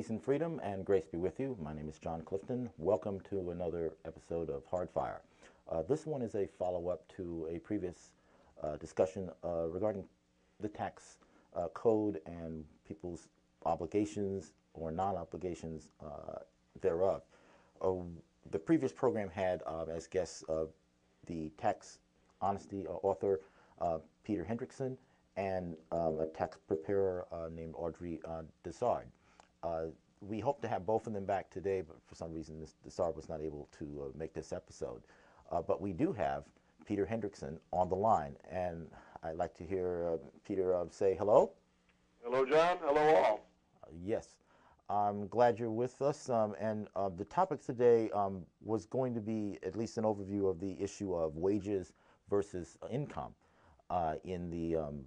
Peace and freedom and grace be with you. My name is John Clifton. Welcome to another episode of Hardfire. Uh, this one is a follow up to a previous uh, discussion uh, regarding the tax uh, code and people's obligations or non obligations uh, thereof. Uh, the previous program had as guests the tax honesty author Peter Hendrickson and um, a tax preparer named Audrey Dessard. Uh, we hope to have both of them back today, but for some reason, this, Dessard was not able to uh, make this episode. Uh, but we do have Peter Hendrickson on the line, and I'd like to hear uh, Peter uh, say hello. Hello, John. Hello, all. Uh, yes. I'm glad you're with us. Um, and the topic today um, was going to be at least an overview of the issue of wages versus income in the um,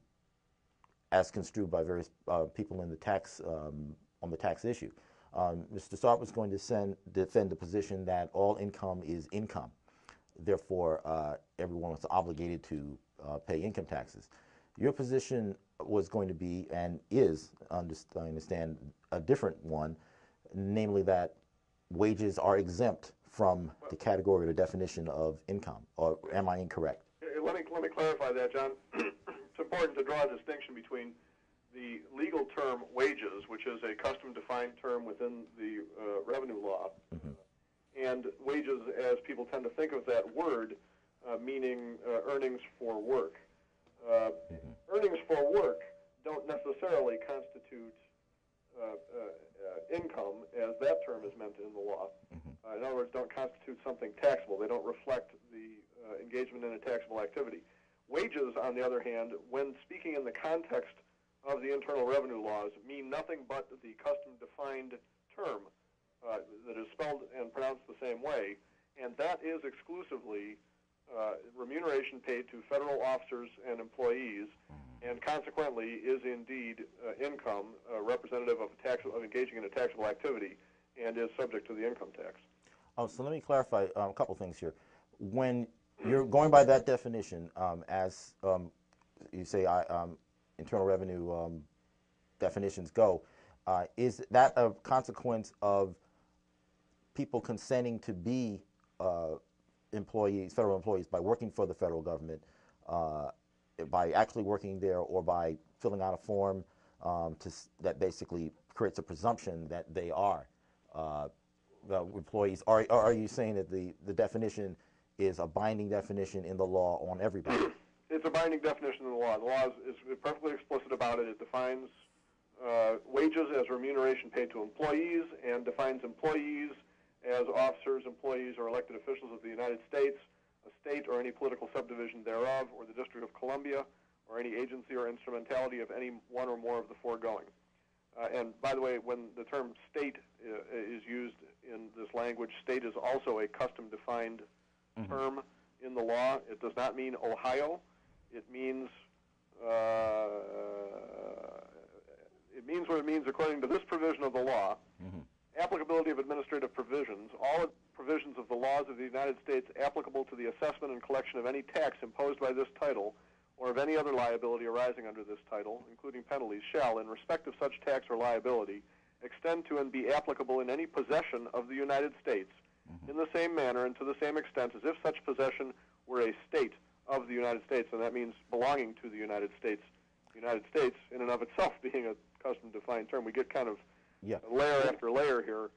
as construed by various people in the tax um, on the tax issue. Um, Mr. Sarp was going to send, defend the position that all income is income. Therefore, uh, everyone was obligated to uh, pay income taxes. Your position was going to be and is, I understand, a different one, namely that wages are exempt from the category or definition of income. Or am I incorrect? Let me, let me clarify that, John. it's important to draw a distinction between the legal term wages, which is a custom-defined term within the uh, revenue law, mm-hmm. and wages, as people tend to think of that word, uh, meaning uh, earnings for work. Uh, mm-hmm. Earnings for work don't necessarily constitute uh, uh, income, as that term is meant in the law. Mm-hmm. in other words, don't constitute something taxable. They don't reflect the engagement in a taxable activity. Wages, on the other hand, when speaking in the context of the Internal Revenue laws mean nothing but the custom-defined term uh, that is spelled and pronounced the same way, and that is exclusively uh, remuneration paid to federal officers and employees, and consequently is indeed uh, income uh, representative of, tax, of engaging in a taxable activity and is subject to the income tax. Oh, so let me clarify um, a couple things here. When you're going by that definition, um, as um, you say, I, um, Internal Revenue um, definitions go, uh, is that a consequence of people consenting to be uh, employees, federal employees, by working for the federal government, uh, by actually working there, or by filling out a form um, to, that basically creates a presumption that they are uh, employees? Are, are you saying that the, the definition is a binding definition in the law on everybody? It's a binding definition in the law. The law is, is perfectly explicit about it. It defines uh, wages as remuneration paid to employees and defines employees as officers, employees, or elected officials of the United States, a state or any political subdivision thereof, or the District of Columbia, or any agency or instrumentality of any one or more of the foregoing. Uh, and by the way, when the term state uh, is used in this language, state is also a custom defined mm-hmm. term in the law. It does not mean Ohio. It means uh, it means what it means according to this provision of the law. Mm-hmm. Applicability of administrative provisions. All provisions of the laws of the United States applicable to the assessment and collection of any tax imposed by this title or of any other liability arising under this title, including penalties, shall, in respect of such tax or liability, extend to and be applicable in any possession of the United States mm-hmm. in the same manner and to the same extent as if such possession were a state of the United States, and that means belonging to the United States. The United States, in and of itself, being a custom-defined term, we get kind of yeah. layer after layer here.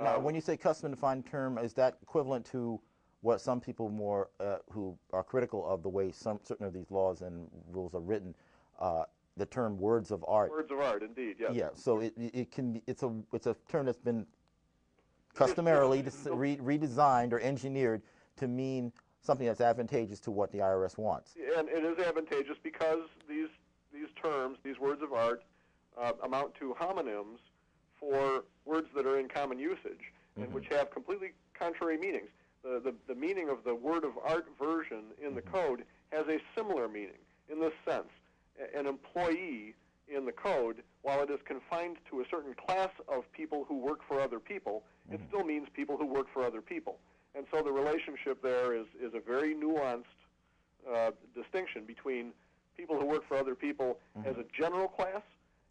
Now, um, when you say custom-defined term, is that equivalent to what some people more uh, who are critical of the way some certain of these laws and rules are written, uh, the term words of art. Words of art, indeed. Yes. Yeah. So it it can be it's a it's a term that's been customarily re- redesigned or engineered to mean something that's advantageous to what the IRS wants. And it is advantageous because these these terms, these words of art, uh, amount to homonyms for words that are in common usage and mm-hmm. which have completely contrary meanings. The, the, the meaning of the word of art version in mm-hmm. the code has a similar meaning in this sense. An employee in the code, while it is confined to a certain class of people who work for other people, mm-hmm. it still means people who work for other people. And so the relationship there is, is a very nuanced uh, distinction between people who work for other people mm-hmm. as a general class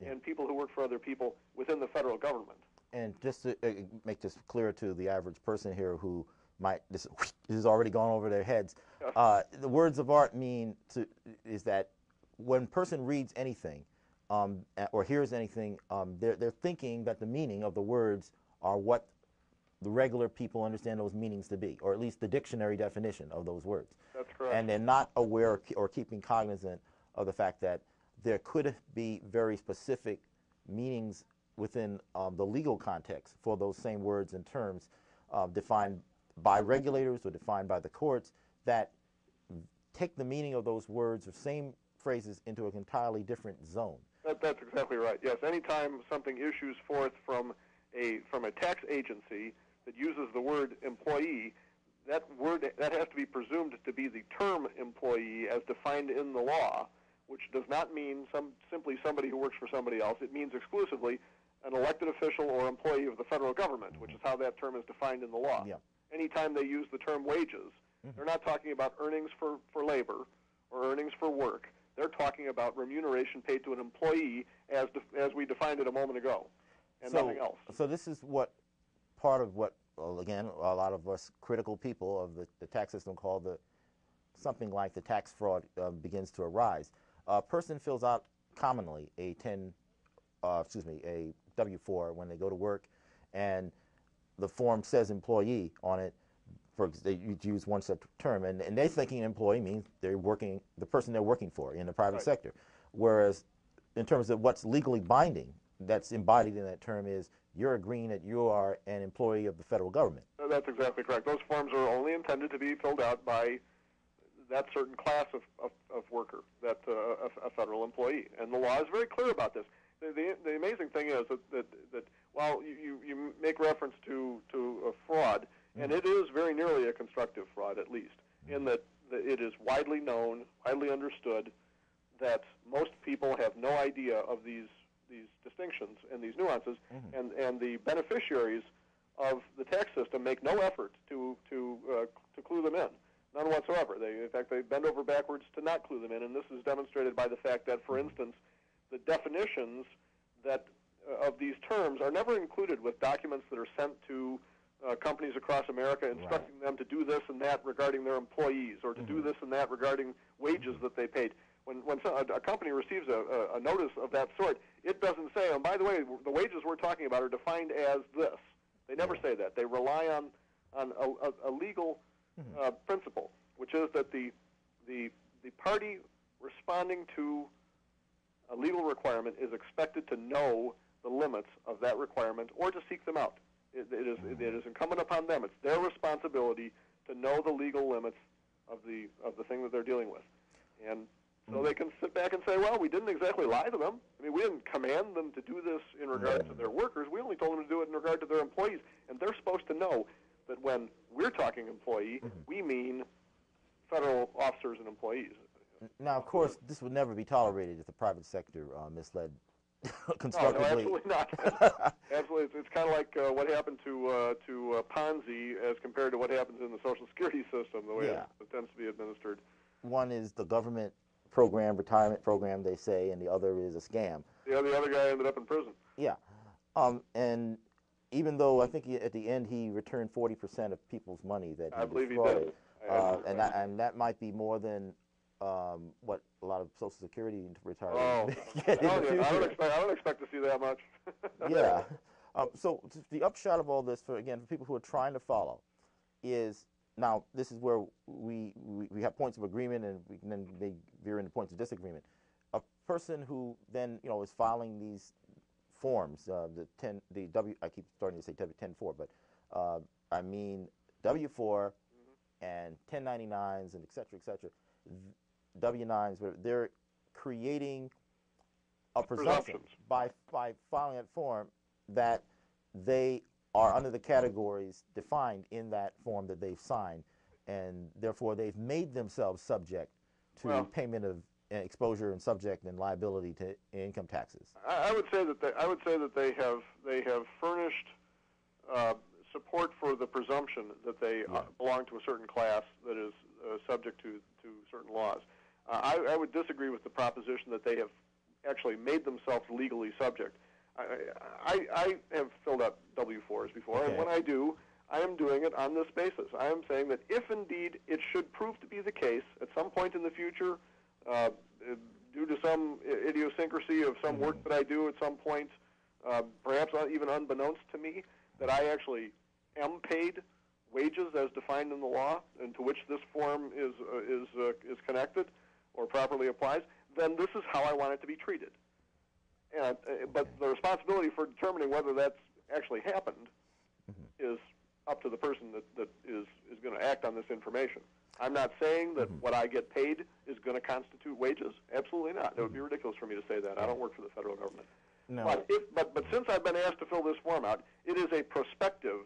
yeah. and people who work for other people within the federal government. And just to uh, make this clear to the average person here who might this, this has already gone over their heads, uh, the words of art mean to is that when a person reads anything um, or hears anything, um, they're they're thinking that the meaning of the words are what the regular people understand those meanings to be, or at least the dictionary definition of those words. That's correct. And they're not aware or keeping cognizant of the fact that there could be very specific meanings within um, the legal context for those same words and terms um, defined by regulators or defined by the courts that take the meaning of those words or same phrases into an entirely different zone. That, that's exactly right. Yes, anytime something issues forth from a from a tax agency uses the word employee, that word that has to be presumed to be the term employee as defined in the law, which does not mean some simply somebody who works for somebody else. It means exclusively an elected official or employee of the federal government, which is how that term is defined in the law. Yeah. Anytime they use the term wages, mm-hmm. they're not talking about earnings for, for labor or earnings for work. They're talking about remuneration paid to an employee as de- as we defined it a moment ago, and so, nothing else. So this is what part of what well, again a lot of us critical people of the, the tax system call the something like the tax fraud uh, begins to arise. A person fills out commonly a 10, uh, excuse me, a W-4 when they go to work, and the form says employee on it. For they use one such term, and, and they're thinking employee means they're working the person they're working for in the private Right. sector. Whereas, in terms of what's legally binding, that's embodied in that term is you're agreeing that you are an employee of the federal government. Uh, That's exactly correct. Those forms are only intended to be filled out by that certain class of, of, of worker, that uh, a, a federal employee. And the law is very clear about this. The, the, the amazing thing is that, that, that while you, you, make reference to, to a fraud, and it is very nearly a constructive fraud at least, in that, that it is widely known, widely understood, that most people have no idea of these these distinctions and these nuances, and and the beneficiaries of the tax system make no effort to to uh, to clue them in, none whatsoever. They in fact they bend over backwards to not clue them in, and this is demonstrated by the fact that, for instance, the definitions that uh, of these terms are never included with documents that are sent to uh, companies across America instructing them to do this and that regarding their employees or to do this and that regarding wages that they paid. When, when a, a company receives a, a, a notice of that sort, it doesn't say, oh, by the way, the wages we're talking about are defined as this. They never say that. They rely on, on a, a, a legal uh, principle, which is that the, the, the party responding to a legal requirement is expected to know the limits of that requirement or to seek them out. It, it, is, it is incumbent upon them. It's their responsibility to know the legal limits of the, of the thing that they're dealing with. And so they can sit back and say, well, we didn't exactly lie to them. I mean, we didn't command them to do this in regard to their workers. We only told them to do it in regard to their employees. And they're supposed to know that when we're talking employee, we mean federal officers and employees. Now, of course, this would never be tolerated if the private sector uh, misled No, no, constructively. absolutely not. absolutely, it's, it's kind of like uh, what happened to uh, to uh, Ponzi as compared to what happens in the Social Security system, the way Yeah. it, it tends to be administered. One is the government program, retirement program, they say, and the other is a scam. Yeah, the other guy ended up in prison. Yeah. Um, and even though I think he, at the end he returned 40% of people's money that he I believe he did. Uh, and, that, and that might be more than um, what a lot of Social Security retirees Oh, get in I don't, I don't expect I don't expect to see that much. yeah. Um, so the upshot of all this, for again, for people who are trying to follow, is now this is where we, we, we have points of agreement and we can then they veer into points of disagreement. A person who then you know is filing these forms, uh, the ten, the W, I keep starting to say W ten four, but uh, I mean W 4 and ten ninety nines and et cetera, et cetera. W nines, they're creating a presumption by by filing that form that they are under the categories defined in that form that they've signed, and therefore they've made themselves subject to Well- payment of exposure and subject and liability to income taxes. I, would say that they, I would say that they have they have furnished uh, support for the presumption that they uh, belong to a certain class that is uh, subject to, to certain laws. Uh, I, I would disagree with the proposition that they have actually made themselves legally subject. I, I, I have filled out W-4s before, Okay. and when I do, I am doing it on this basis. I am saying that if indeed it should prove to be the case at some point in the future, uh, uh, due to some idiosyncrasy of some work that I do at some point, uh, perhaps even unbeknownst to me, that I actually am paid wages as defined in the law, and to which this form is uh, is uh, is connected or properly applies, then this is how I want it to be treated. And, uh, but the responsibility for determining whether that's actually happened is up to the person that, that is, is going to act on this information. I'm not saying that what I get paid is going to constitute wages. Absolutely not. It would be ridiculous for me to say that. I don't work for the federal government. No. But, if, but, but since I've been asked to fill this form out, it is a prospective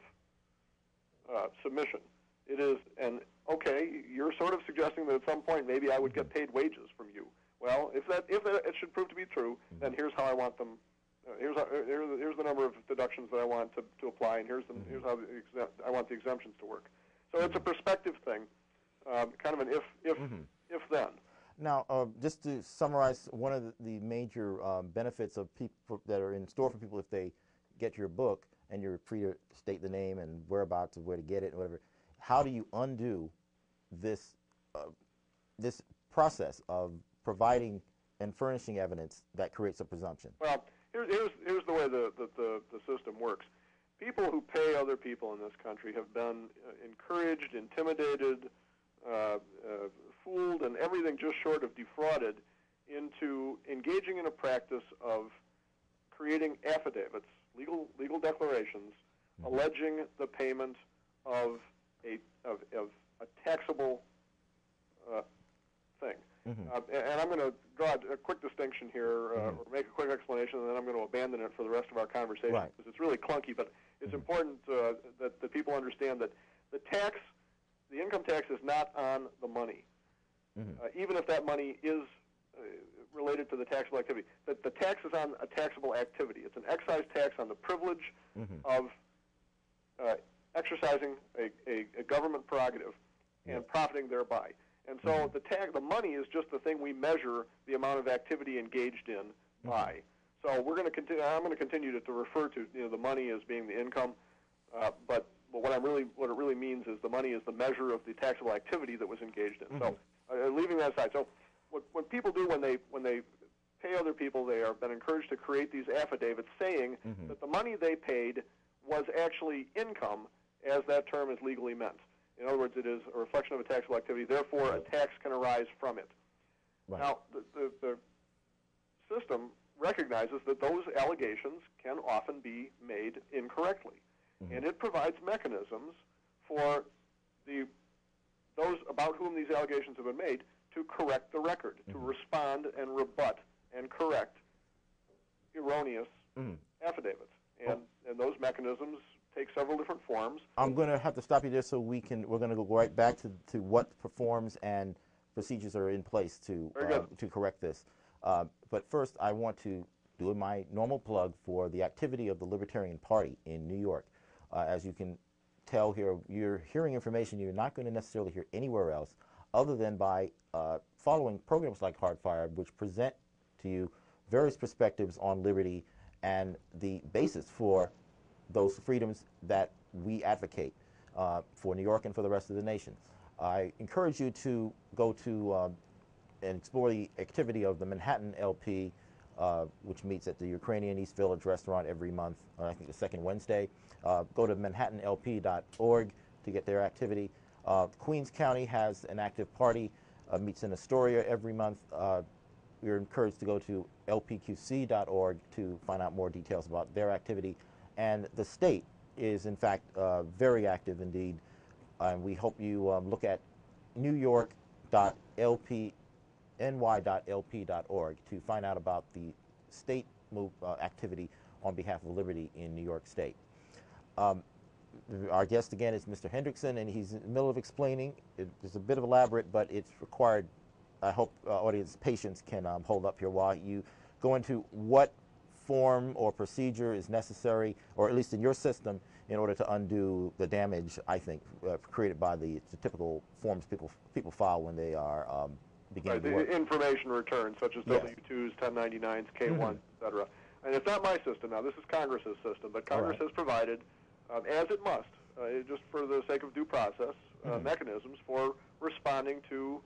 uh, submission. It is, and okay, you're sort of suggesting that at some point maybe I would get paid wages from you. Well, if that if that, it should prove to be true, then here's how I want them. Uh, here's how, here's the- here's the number of deductions that I want to, to apply, and here's the here's how the exempt, I want the exemptions to work. So it's a prospective thing, um, kind of an if if if then. Now, uh, just to summarize, one of the, the major um, benefits of people that are in store for people if they get your book and you're free to state the name and whereabouts of where to get it and whatever. How do you undo this uh, this process of providing and furnishing evidence that creates a presumption? Well, here's here's here's the way the the, the, the system works. People who pay other people in this country have been uh, encouraged, intimidated, uh, uh, fooled, and everything just short of defrauded into engaging in a practice of creating affidavits, legal legal declarations, alleging the payment of a of, of a taxable uh, thing. Uh, and I'm going to draw a quick distinction here, uh, or make a quick explanation, and then I'm going to abandon it for the rest of our conversation Right. because it's really clunky. But it's important uh, that that people understand that the tax, the income tax, is not on the money, uh, even if that money is uh, related to the taxable activity. That the tax is on a taxable activity. It's an excise tax on the privilege of uh, exercising a, a, a government prerogative and profiting thereby. And so the tag, the money is just the thing we measure the amount of activity engaged in by. So we're going to continue. I'm going to continue to, to refer to you know the money as being the income, uh, but but what I'm really what it really means is the money is the measure of the taxable activity that was engaged in. So uh, leaving that aside, so what what people do when they when they pay other people, they are been encouraged to create these affidavits saying that the money they paid was actually income as that term is legally meant. In other words, it is a reflection of a taxable activity. Therefore, a tax can arise from it. Right. Now, the, the, the system recognizes that those allegations can often be made incorrectly, mm-hmm. and it provides mechanisms for the those about whom these allegations have been made to correct the record, to mm-hmm. respond and rebut and correct erroneous mm-hmm. affidavits. And, and those mechanisms take several different forms. I'm going to have to stop you there so we can. We're going to go right back to, to what forms and procedures are in place to uh, to correct this. Uh, but first, I want to do my normal plug for the activity of the Libertarian Party in New York. Uh, as you can tell here, you're hearing information you're not going to necessarily hear anywhere else, other than by uh, following programs like Hardfire, which present to you various perspectives on liberty and the basis for those freedoms that we advocate uh, for New York and for the rest of the nation. I encourage you to go to um, and explore the activity of the Manhattan LP, uh, which meets at the Ukrainian East Village restaurant every month, uh, I think the second Wednesday. Uh, go to manhattanlp.org to get their activity. Uh, Queens County has an active party, uh, meets in Astoria every month. You're encouraged to go to lpqc.org to find out more details about their activity. And the state is, in fact, uh, very active indeed. And we hope you um, look at newyork.lpny.lp.org to find out about the state move, uh, activity on behalf of liberty in New York State. Um, our guest again is Mr. Hendrickson, and he's in the middle of explaining. It's a bit of elaborate, but it's required. I hope uh, audience patience can um, hold up here while you go into what form or procedure is necessary, or at least in your system, in order to undo the damage. I think uh, created by the, the typical forms people people file when they are um, beginning Right, to work. the information returns, such as Yes. W-2s, 1099s, K-1s, et cetera. and it's not my system now. This is Congress's system, but Congress right. has provided, um, as it must, uh, just for the sake of due process, uh, Mm-hmm. mechanisms for responding to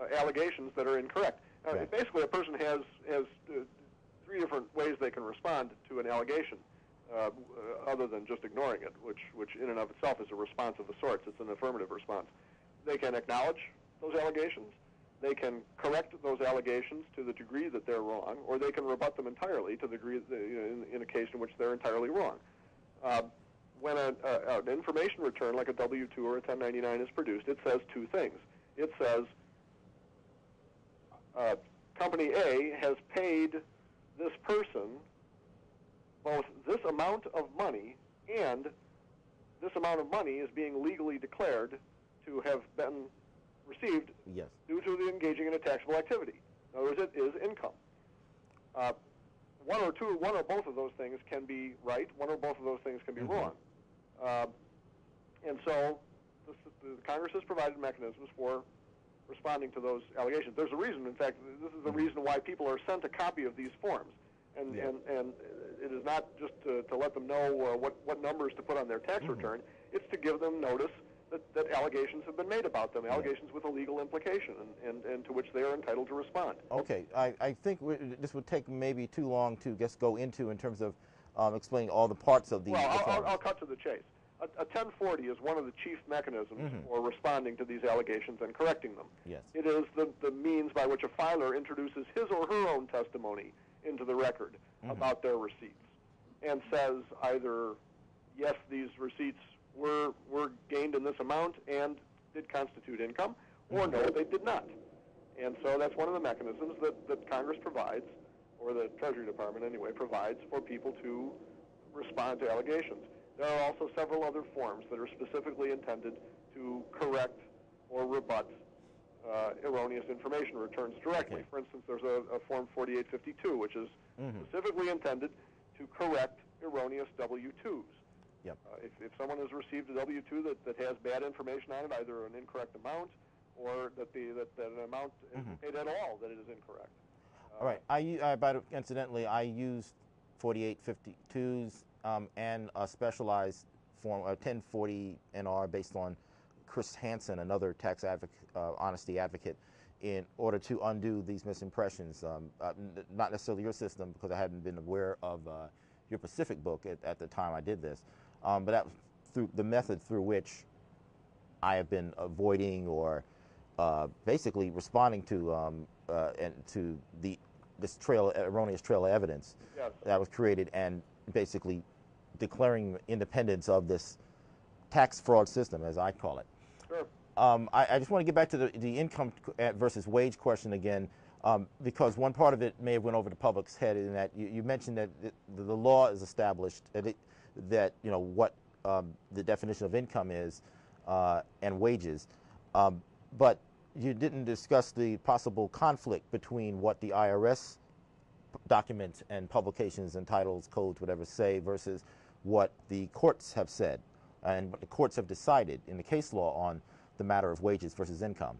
uh, allegations that are incorrect. Uh, Right. Basically, a person has has uh, three different ways they can respond to an allegation, uh, uh, other than just ignoring it, which which in and of itself is a response of the sorts. It's an affirmative response. They can acknowledge those allegations. They can correct those allegations to the degree that they're wrong, or they can rebut them entirely to the degree in, in a case in which they're entirely wrong. Uh, when a, a, an information return like a W-2 or a 1099 is produced, it says two things. It says uh, company A has paid this person both this amount of money and this amount of money is being legally declared to have been received Yes. due to the engaging in a taxable activity. In other words, it is income. Uh, one or two, one or both of those things can be right. One or both of those things can be wrong. Uh, and so, the, the Congress has provided mechanisms for responding to those allegations. There's a reason, in fact, this is the reason why people are sent a copy of these forms. And, Yeah. and, and it is not just to, to let them know uh, what, what numbers to put on their tax return. It's to give them notice that, that allegations have been made about them, allegations with a legal implication, and, and, and to which they are entitled to respond. Okay, I, I think we, this would take maybe too long to just go into in terms of um, explaining all the parts of the. Well, the I'll, I'll. I'll cut to the chase. A, a 1040 is one of the chief mechanisms Mm-hmm. for responding to these allegations and correcting them. Yes. It is the, the means by which a filer introduces his or her own testimony into the record Mm-hmm. about their receipts and says either, yes, these receipts were, were gained in this amount and did constitute income, or no, they did not. And so that's one of the mechanisms that, that Congress provides, or the Treasury Department anyway, provides for people to respond to allegations. There are also several other forms that are specifically intended to correct or rebut uh, erroneous information returns directly. Okay. For instance, there's a, a Form 4852, which is specifically intended to correct erroneous W-2s. Yep. Uh, if, if someone has received a W-2 that, that has bad information on it, either an incorrect amount or that the that, that an amount is paid at all that it is incorrect. All right. I, I by the, incidentally, I used 4852s um, and a specialized form, a 1040 NR based on Chris Hansen, another tax advocate, uh, honesty advocate, in order to undo these misimpressions. Um, uh, n- not necessarily your system because I hadn't been aware of uh, your Pacific book at, at the time I did this, um, but that was through the method through which I have been avoiding or uh, basically responding to um, uh, and to the this trail erroneous trail of evidence that was created and basically declaring independence of this tax fraud system, as I call it. Sure. Um, I, I just want to get back to the, the income uh, versus wage question again, um, because one part of it may have went over the public's head in that you, you mentioned that the, the law is established that, it, that you know what um, the definition of income is uh, and wages, um, but you didn't discuss the possible conflict between what the IRS documents and publications and titles, codes, whatever say versus what the courts have said and what the courts have decided in the case law on the matter of wages versus income.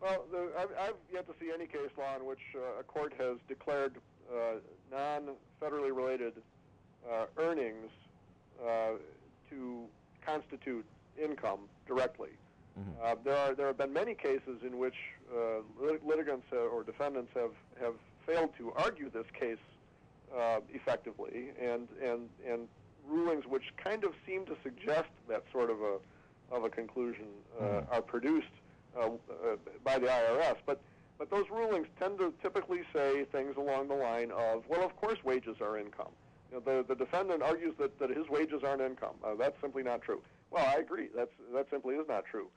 Well, the, I've, I've yet to see any case law in which uh, a court has declared uh, non-federally related uh, earnings uh, to constitute income directly. Uh, there are there have been many cases in which uh, lit- litigants uh, or defendants have, have failed to argue this case uh, effectively, and, and and rulings which kind of seem to suggest that sort of a of a conclusion uh, are produced uh, uh, by the IRS. But but those rulings tend to typically say things along the line of, well, of course wages are income. You know, the, the defendant argues that, that his wages aren't income. Uh, that's simply not true. Well, I agree. That's, that simply is not true.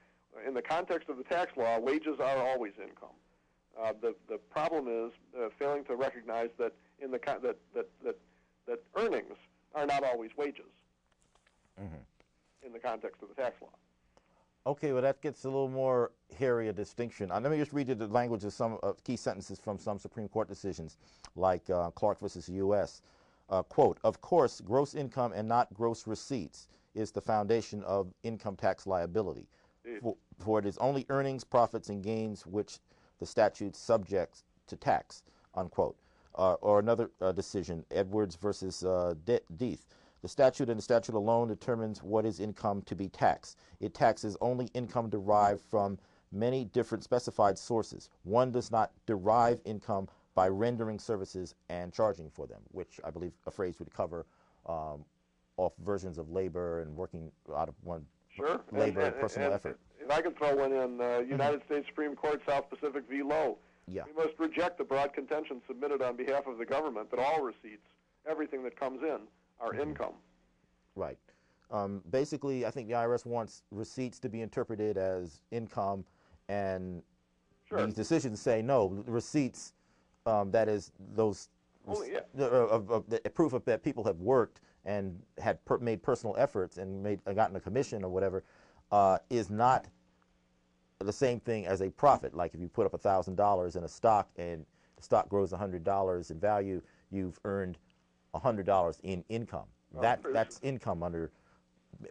In the context of the tax law, wages are always income. Uh, the, the problem is uh, failing to recognize that, in the that, that, that, that earnings are not always wages in the context of the tax law. Okay, well, that gets a little more hairy a distinction. Uh, let me just read you the language of some uh, key sentences from some Supreme Court decisions, like uh, Clark versus U.S. Uh, quote, of course, gross income and not gross receipts is the foundation of income tax liability. For, for it is only earnings, profits, and gains which the statute subjects to tax, unquote. Uh, or another uh, decision, Edwards versus uh, De- Deeth. The statute and the statute alone determines what is income to be taxed. It taxes only income derived from many different specified sources. One does not derive income by rendering services and charging for them, which I believe a phrase would cover um, off versions of labor and working out of one Sure. labor and, personal and effort. If I can throw one in, uh, United States Supreme Court, South Pacific v. Lowe. Yeah. We must reject the broad contention submitted on behalf of the government that all receipts, everything that comes in, are Mm-hmm. income. Right. Um, basically, I think the IRS wants receipts to be interpreted as income, and Sure. these decisions say no. Receipts, um, that is those yeah. the- of, of the proof of that people have worked and had per, made personal efforts and made uh, gotten a commission or whatever, uh, is not the same thing as a profit. Like if you put up thousand dollars in a stock and the stock grows hundred dollars in value, you've earned hundred dollars in income. that that's income under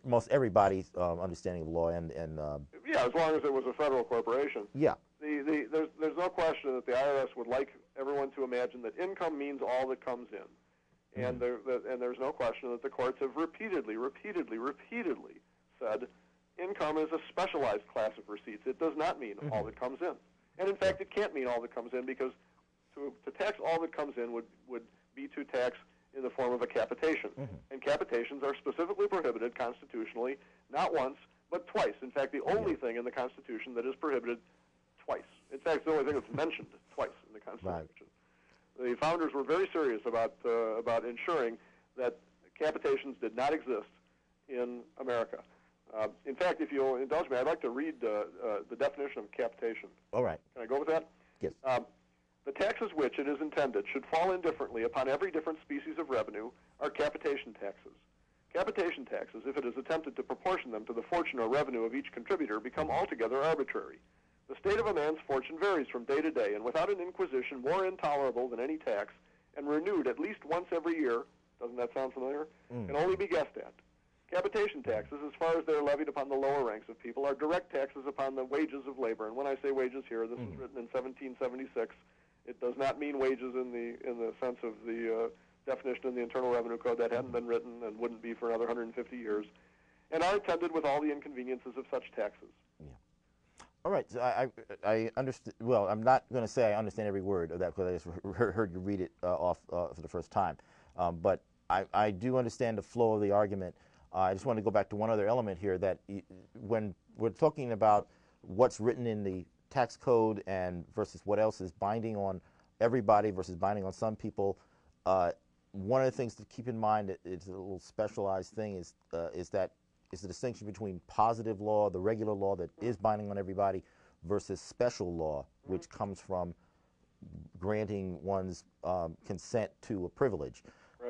most everybody's um, understanding of law and and um, Yeah, as long as it was a federal corporation. yeah The, the, there's, there's no question that the IRS would like everyone to imagine that income means all that comes in. And, there, and there's no question that the courts have repeatedly, repeatedly, repeatedly said income is a specialized class of receipts. It does not mean Mm-hmm. all that comes in. And in fact, it can't mean all that comes in because to, to tax all that comes in would, would be to tax in the form of a capitation. Mm-hmm. And capitations are specifically prohibited constitutionally, not once, but twice. In fact, the only thing in the Constitution that is prohibited twice. In fact, the only thing that's mentioned twice in the Constitution. The founders were very serious about, uh, about ensuring that capitations did not exist in America. Uh, in fact, if you'll indulge me, I'd like to read uh, uh, the definition of capitation. all right Can I go with that? yes Um, the taxes which it is intended should fall indifferently upon every different species of revenue are capitation taxes. Capitation taxes, if it is attempted to proportion them to the fortune or revenue of each contributor, become altogether arbitrary. The state of a man's fortune varies from day to day, and without an inquisition more intolerable than any tax, and renewed at least once every year, doesn't that sound familiar? Can only be guessed at. Capitation taxes, as far as they are levied upon the lower ranks of people, are direct taxes upon the wages of labor. And when I say wages here, this is written in 1776. It does not mean wages in the in the sense of the uh, definition in the Internal Revenue Code that hadn't been written and wouldn't be for another 150 years, and are attended with all the inconveniences of such taxes. Yeah. All right, so I, I, I understand. Well, I'm not going to say I understand every word of that because I just heard, heard you read it uh, off uh, for the first time. Um, but I, I do understand the flow of the argument. Uh, I just want to go back to one other element here that when we're talking about what's written in the tax code and versus what else is binding on everybody versus binding on some people, uh, one of the things to keep in mind, it- it's a little specialized thing, is uh, is that is the distinction between positive law, the regular law that is binding on everybody, versus special law, which comes from granting one's um, consent to a privilege.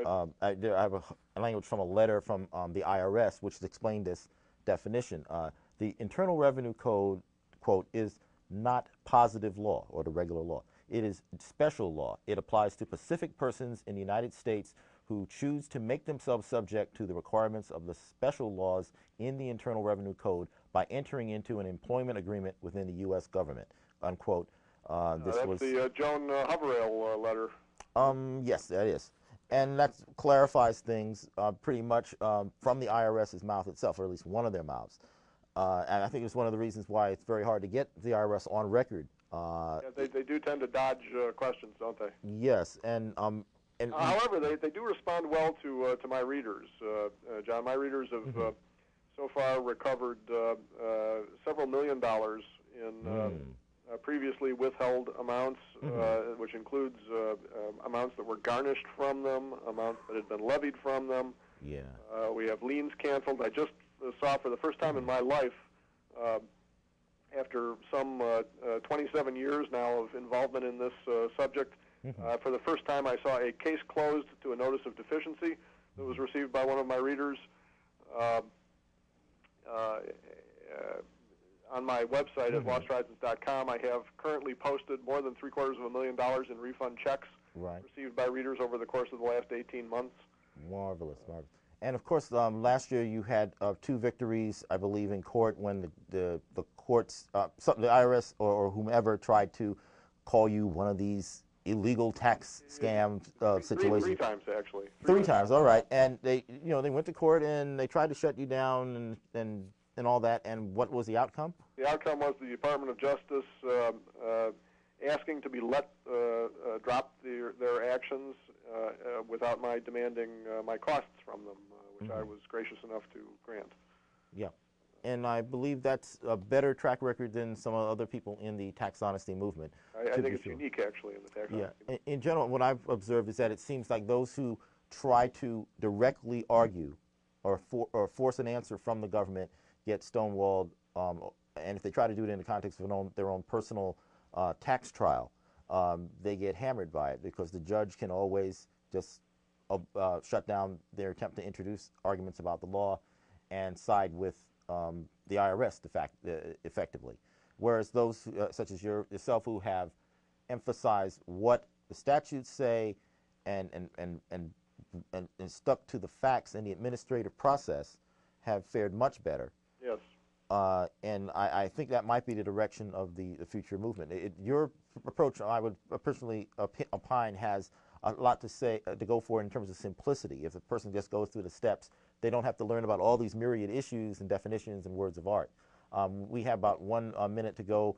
Um, I, there, I have a, language from a letter from um, the IRS which explained this definition. Uh, the Internal Revenue Code, quote, is not positive law or the regular law. It is special law. It applies to specific persons in the United States who choose to make themselves subject to the requirements of the special laws in the Internal Revenue Code by entering into an employment agreement within the U.S. government. Unquote. Uh, Uh, this that's was the uh, Joan uh, Hoverail uh, letter. um, yes, that is. And that clarifies things uh, pretty much um, from the IRS's mouth itself, or at least one of their mouths. Uh, and I think it's one of the reasons why it's very hard to get the IRS on record. Uh, Yeah, they, they do tend to dodge uh, questions, don't they? yes, and um, and Uh, however, they, they do respond well to uh, to my readers, uh, uh, John. My readers have Mm-hmm. uh, so far recovered uh, uh, several million dollars in uh, Mm. Uh, previously withheld amounts, Mm-hmm. uh, which includes uh, uh, amounts that were garnished from them, amounts that had been levied from them. yeah, Uh, we have liens canceled. I just saw for the first time in my life, uh, after some uh, uh, 27 years now of involvement in this uh, subject, uh, for the first time I saw a case closed to a notice of deficiency that was received by one of my readers. Uh, uh, on my website at losthorizons.com, I have currently posted more than three quarters of a million dollars in refund checks right. received by readers over the course of the last 18 months. Marvelous, marvelous. And of course, um, last year you had uh, two victories, I believe, in court when the the, the courts, uh, some, the IRS or, or whomever tried to call you one of these illegal tax scam uh, Three, three times, actually. Three times, all right. And they, you know, they went to court and they tried to shut you down and and and all that. And what was the outcome? The outcome was the Department of Justice um, uh, asking to be let uh, uh, drop their, their actions uh, uh, without my demanding uh, my costs from them, uh, which I was gracious enough to grant. Yeah. And I believe that's a better track record than some of the other people in the tax honesty movement. I, I think it's sure. unique, actually, in the tax Yeah. In, in general, what I've observed is that it seems like those who try to directly argue or, for, or force an answer from the government get stonewalled. Um, and if they try to do it in the context of an own, their own personal uh, tax trial, um, they get hammered by it because the judge can always just uh, uh, shut down their attempt to introduce arguments about the law and side with um, the IRS de fact, uh, effectively. Whereas those uh, such as your, yourself who have emphasized what the statutes say and, and, and, and, and, and stuck to the facts in the administrative process have fared much better. Uh, and I, I think that might be the direction of the, the future movement. It, your approach, I would personally opi- opine, has a lot to say uh, to go for in terms of simplicity. If a person just goes through the steps, they don't have to learn about all these myriad issues and definitions and words of art. Um, we have about one uh, minute to go.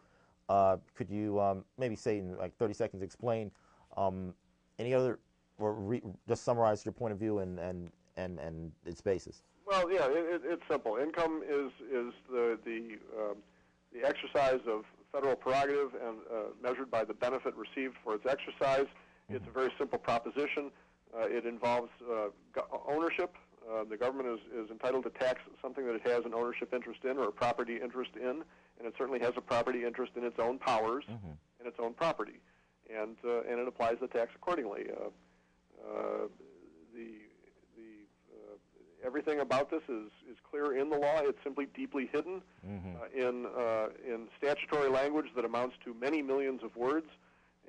Uh, could you um, maybe say in like 30 seconds explain um, any other, or just summarize your point of view and, and, and, and its basis? Well, yeah, it, it, it's simple. Income is is the the um, the exercise of federal prerogative and uh, measured by the benefit received for its exercise. It's a very simple proposition. Uh, it involves uh, go- ownership. Uh, the government is, is entitled to tax something that it has an ownership interest in or a property interest in, and it certainly has a property interest in its own powers and its own property, and uh, and it applies the tax accordingly. Uh, uh, everything about this is, is clear in the law. It's simply deeply hidden uh, in uh, in statutory language that amounts to many millions of words,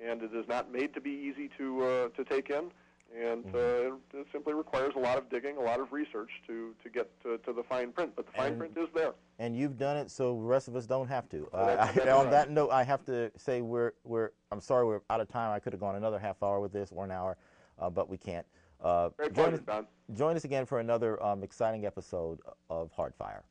and it is not made to be easy to uh, to take in. And uh, it simply requires a lot of digging, a lot of research to, to get to, to the fine print. But the fine And- print is there. and you've done it, so the rest of us don't have to. Uh, That's- that's I- on right. that note, I have to say we're we're. I'm sorry, we're out of time. I could have gone another half hour with this or an hour, uh, but we can't. Uh, join pleasure, us, join us again for another um, exciting episode of Hardfire.